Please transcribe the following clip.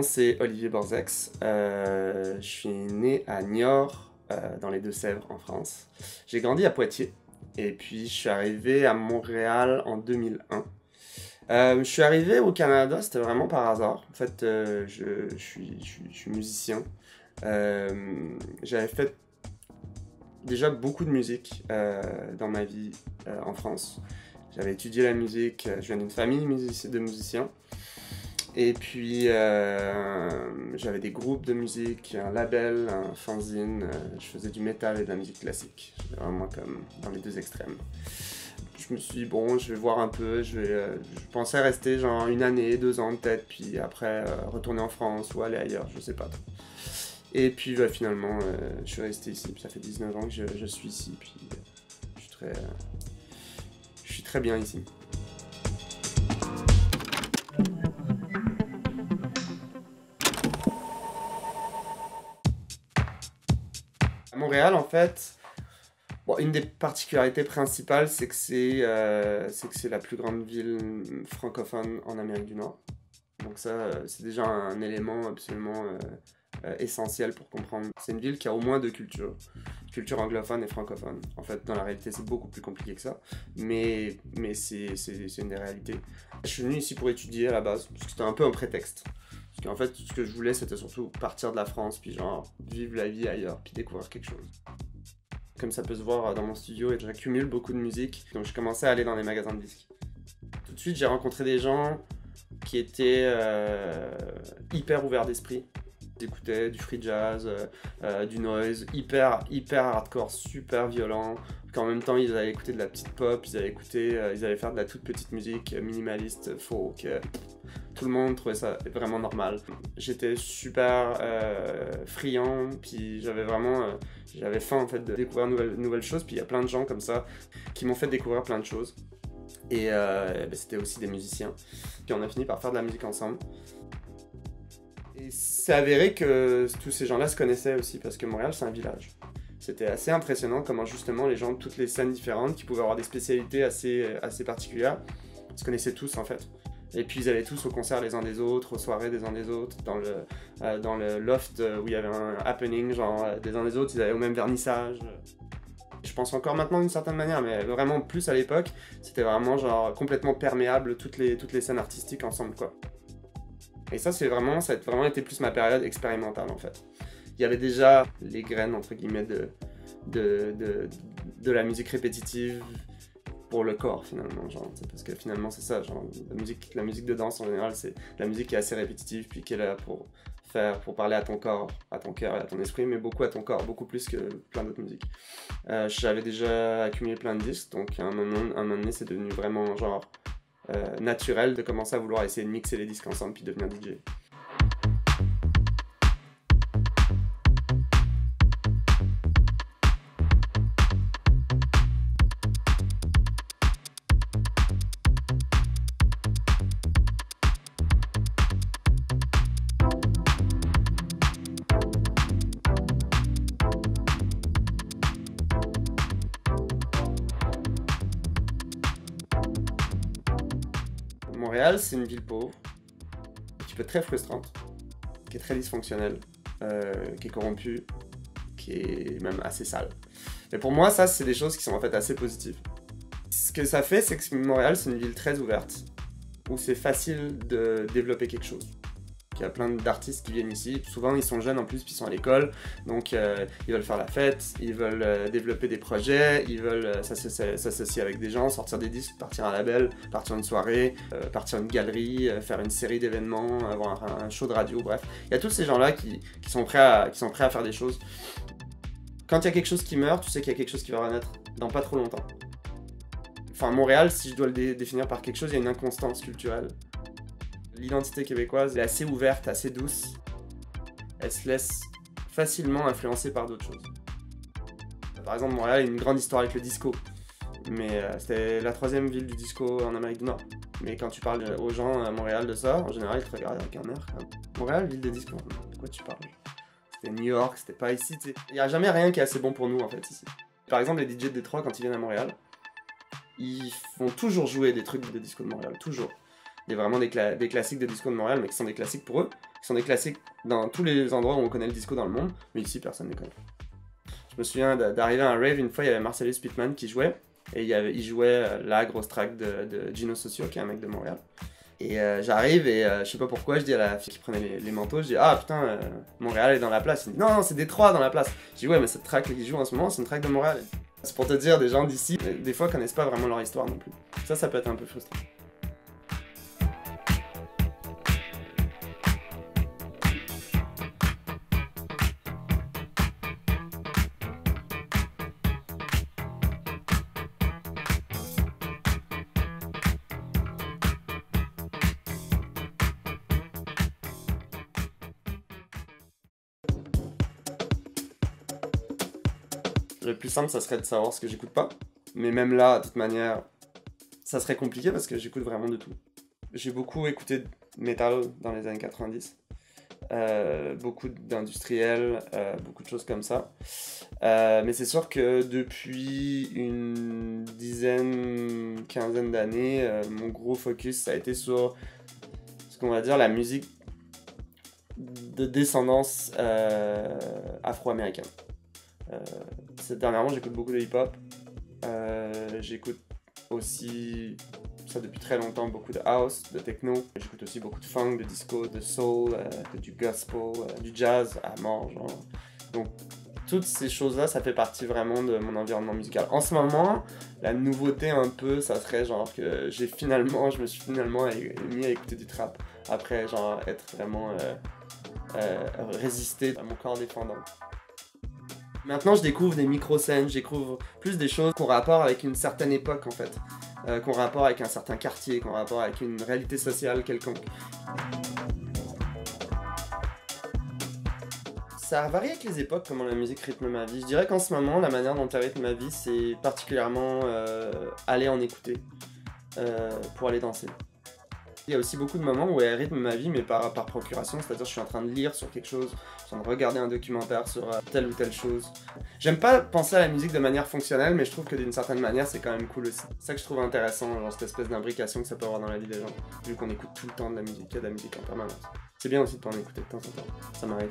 c'est Olivier Borzex. Euh, je suis né à Niort, euh, dans les Deux-Sèvres, en France. J'ai grandi à Poitiers. Et puis je suis arrivé à Montréal en 2001. Euh, je suis arrivé au Canada, c'était vraiment par hasard. En fait, je, suis, je, suis, musicien. J'avais fait déjà beaucoup de musique dans ma vie en France. J'avais étudié la musique, je viens d'une famille de musiciens. Et puis, euh, j'avais des groupes de musique, un label, un fanzine. Euh, je faisais du métal et de la musique classique. vraiment comme dans les deux extrêmes. Je me suis dit, bon, je vais voir un peu. Je, euh, je pensais rester genre une année, deux ans peut-être, puis après retourner en France ou aller ailleurs, je sais pas trop. Et puis bah, finalement, je suis resté ici. Ça fait 19 ans que je, je suis ici. Puis je suis très, je suis très bien ici. Montréal, en fait, une des particularités principales, c'est que c'est euh, que c'est la plus grande ville francophone en Amérique du Nord. Donc ça, euh, c'est déjà un élément absolument euh, essentiel pour comprendre. C'est une ville qui a au moins deux cultures, culture anglophone et francophone. En fait, dans la réalité, c'est beaucoup plus compliqué que ça, mais, mais c'est une des réalités. Je suis venu ici pour étudier à la base, parce c'était un peu un prétexte. Parce qu'en fait, ce que je voulais, c'était surtout partir de la France, puis genre vivre la vie ailleurs, puis découvrir quelque chose. Comme ça peut se voir dans mon studio, et j'accumule beaucoup de musique, donc je commençais à aller dans les magasins de disques. Tout de suite, j'ai rencontré des gens qui étaient euh, hyper ouverts d'esprit. Ils écoutaient du free jazz, euh, euh, du noise, hyper, hyper hardcore, super violent. Qu'en même temps, ils allaient écouter de la petite pop, ils allaient écouter, ils allaient faire de la toute petite musique minimaliste, folk tout le monde trouvait ça vraiment normal. J'étais super euh, friand, puis j'avais vraiment, euh, j'avais faim en fait de découvrir nouvelles, nouvelles choses. Puis il y a plein de gens comme ça qui m'ont fait découvrir plein de choses. Et euh, ben, c'était aussi des musiciens. Puis on a fini par faire de la musique ensemble. C'est avéré que tous ces gens-là se connaissaient aussi parce que Montréal c'est un village. C'était assez impressionnant comment justement les gens de toutes les scènes différentes qui pouvaient avoir des spécialités assez, assez particulières se connaissaient tous en fait. Et puis ils allaient tous au concert les uns des autres, aux soirées des uns des autres, dans le, euh, dans le loft où il y avait un happening, genre euh, des uns des autres, ils allaient au même vernissage. Je pense encore maintenant d'une certaine manière, mais vraiment plus à l'époque, c'était vraiment genre complètement perméable toutes les, toutes les scènes artistiques ensemble quoi. Et ça c'est vraiment, ça a vraiment été plus ma période expérimentale en fait. Il y avait déjà les graines entre guillemets de, de, de, de la musique répétitive, pour le corps finalement genre parce que finalement c'est ça genre la musique la musique de danse en général c'est la musique qui est assez répétitive puis qui est là pour faire pour parler à ton corps à ton cœur et à ton esprit mais beaucoup à ton corps beaucoup plus que plein d'autres musiques euh, j'avais déjà accumulé plein de disques donc à un moment un moment donné c'est devenu vraiment genre naturel de commencer à vouloir essayer de mixer les disques ensemble puis devenir DJ Montréal, c'est une ville pauvre, qui peut être très frustrante, qui est très dysfonctionnelle, euh, qui est corrompue, qui est même assez sale. Mais pour moi, ça, c'est des choses qui sont en fait assez positives. Ce que ça fait, c'est que Montréal, c'est une ville très ouverte, où c'est facile de développer quelque chose. Y a plein d'artistes qui viennent ici. Souvent, ils sont jeunes en plus, puis ils sont à l'école. Donc, euh, ils veulent faire la fête, ils veulent euh, développer des projets, ils veulent euh, s'associer avec des gens, sortir des disques, partir un label, partir une soirée, partir une galerie, faire une série d'événements, avoir un, show de radio, bref. Il y a tous ces gens-là qui, sont prêts à, qui sont prêts à faire des choses. Quand il y a quelque chose qui meurt, tu sais qu'il y a quelque chose qui va renaître dans pas trop longtemps. Enfin, Montréal, si je dois le définir par quelque chose, il y a une inconstance culturelle l'identité québécoise est assez ouverte, assez douce. Elle se laisse facilement influencer par d'autres choses. Par exemple, Montréal a une grande histoire avec le disco. Mais euh, c'était la troisième ville du disco en Amérique du Nord. Mais quand tu parles aux gens à Montréal de ça, en général, ils te regardent avec un air. Montréal, ville de disco. De quoi tu parles? C'était New York, c'était pas ici. Il n'y a jamais rien qui est assez bon pour nous en fait ici. Par exemple, les DJ de Détroit, quand ils viennent à Montréal, ils font toujours jouer des trucs de disco de Montréal. Toujours. Des, vraiment des, des, classiques de disco de Montréal, mais qui sont des classiques pour eux, qui sont des classiques dans tous les endroits où on connaît le disco dans le monde, mais ici personne ne les connaît. Je me souviens d'arriver à un rave, une fois il y avait Marcellus Pittman qui jouait, et il, jouait euh, la grosse track de, de, Gino Socio, qui est un mec de Montréal. Et euh, j'arrive et euh, je sais pas pourquoi, je dis à la fille qui prenait les, manteaux, je dis Ah putain, Montréal est dans la place. Il dit Non, non, c'est Détroit dans la place. Je dis Ouais, mais cette track qui joue en ce moment, c'est une track de Montréal. C'est pour te dire, des gens d'ici, des fois, connaissent pas vraiment leur histoire non plus. Ça, ça peut être un peu frustrant. Le plus simple, ça serait de savoir ce que j'écoute pas. Mais même là, de toute manière, ça serait compliqué parce que j'écoute vraiment de tout. J'ai beaucoup écouté metal dans les années 90. Euh, beaucoup d'industriels, euh, beaucoup de choses comme ça. Euh, mais c'est sûr que depuis une dizaine, quinzaine d'années, mon gros focus ça a été sur ce qu'on va dire la musique de descendance afro-américaine. Euh, dernièrement, j'écoute beaucoup de hip-hop. Euh, j'écoute aussi, ça depuis très longtemps, beaucoup de house, de techno. J'écoute aussi beaucoup de funk, de disco, de soul, euh, du gospel, du jazz à mort, genre. Donc, toutes ces choses-là, ça fait partie vraiment de mon environnement musical. En ce moment, la nouveauté un peu, ça serait genre que j'ai finalement, je me suis finalement mis à écouter du trap après genre être vraiment euh, résisté à mon corps défendant. Maintenant, je découvre des micro-scènes, je découvre plus des choses qu'on rapport avec une certaine époque en fait, euh, qu'on rapport avec un certain quartier, qu'on rapport avec une réalité sociale quelconque. Ça varie avec les époques comment la musique rythme ma vie. Je dirais qu'en ce moment, la manière dont elle rythme ma vie, c'est particulièrement euh, aller en écouter euh, pour aller danser. Il y a aussi beaucoup de moments où elle rythme ma vie, mais par, par procuration, c'est-à-dire je suis en train de lire sur quelque chose, je suis en train de regarder un documentaire sur euh, telle ou telle chose. J'aime pas penser à la musique de manière fonctionnelle, mais je trouve que d'une certaine manière, c'est quand même cool aussi. C'est ça que je trouve intéressant, cette espèce d'imbrication que ça peut avoir dans la vie des gens, vu qu'on écoute tout le temps de la musique, il y a de la musique en permanence. C'est bien aussi de pas en écouter de temps en temps, ça m'arrive.